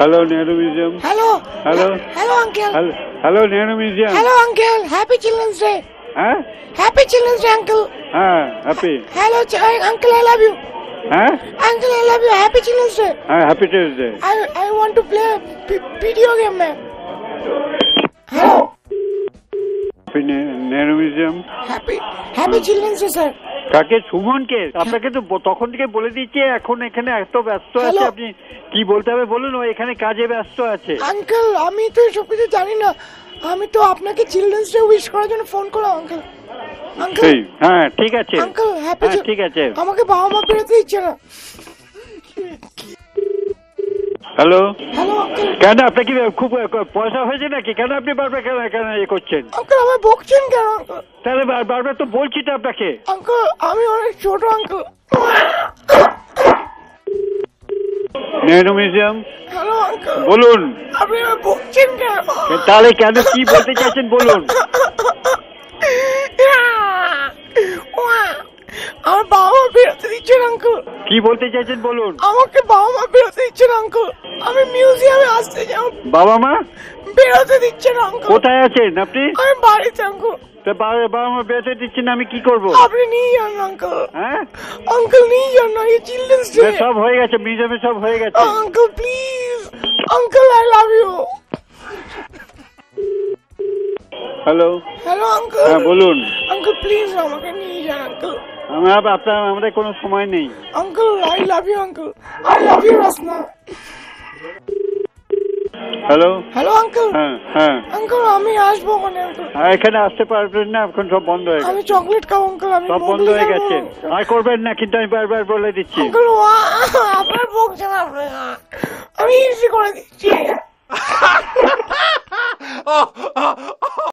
Hello, Nehru Museum. Hello. Hello. Hello, Uncle. Hello, Hello Nehru Museum. Hello, Uncle. Happy Children's Day. Huh? Happy Children's Day, Uncle. Ah, happy. Hello, ch- uh, Uncle. I love you. Huh? Uncle, I love you. Happy Children's Day. Ah, happy Children's Day. I I want to play a p- video game, man. Hello. Happy Nehru Museum. Happy Happy Children's Day, sir. কাকে সুমনকে আপনাকে তো তখন থেকে বলে দিচ্ছি এখন এখানে এত ব্যস্ত আছে আপনি কি বলতে হবে বলুন ও এখানে কাজে ব্যস্ত আছে। আঙ্কেল আমি তো এসব কিছু জানি না। আমি তো আপনাকে চিলড্রেন্স ডে উইশ করার জন্য ফোন করলাম আঙ্কেল। আঙ্কেল হ্যাঁ ঠিক আছে। আঙ্কেল হ্যাপি হ্যাঁ ঠিক আছে। আমাকে বাবা মা বেরোতে দিচ্ছে না। হ্যালো হ্যালো কেন আপনার কি খুব পয়সা হয়েছে নাকি? কেন আপনি বারবার কেন কেন ইয়ে করছেন? আঙ্কেল আমায় বকছেন কেন তাহলে বার- বারবার তো বলছি তো আপনাকে। আঙ্কেল আমি অনেক ছোট আঙ্কেল নেহরু মিউজিয়াম? বলুন। আপনি বকছেন কেন? তাহলে কেন কি বলতে চাইছেন বলুন। দিচ্ছে না আঙ্কেল কি বলতে চাইছেন বলুন? আমাকে বাবা মা বেরোতে দিচ্ছে না আমি মিউজিয়ামে আসতে যাও বাবা মা? বেরোতে দিচ্ছে না কোথায় আছেন আপনি? আমি বাড়িতে তা বাবা বাবা মা বেঁচে দিচ্ছেন আমি কি করব? আপনি নিয়ে যান হ্যাঁ? নিয়ে যান না এই চিলড্রেন্স ডে সব হয়ে গেছে মিউজিয়ামে সব হয়ে গেছে। Please uncle I love you hello hello uncle হ্যাঁ বলুন। আঙ্কেল প্লিজ আমাকে নিয়ে যান আঙ্কেল আমরা আপনার আমাদের কোনো সময় নেই। Uncle I love you uncle I love you Rasna hello hello uncle হ্যাঁ হ্যাঁ। আঙ্কেল আমি আসব ওখানে আঙ্কেল এখানে আসতে পারবেন না এখন সব বন্ধ হয়ে গেছে। আমি চকলেট খাব আঙ্কেল আমি সব বন্ধ হয়ে গেছে। আর করবেন না কিন্তু আমি বারবার বলে দিচ্ছি। আঙ্কেল আপনার বকছেন আপনি আমি ইজি করে দিচ্ছি। Oh, oh,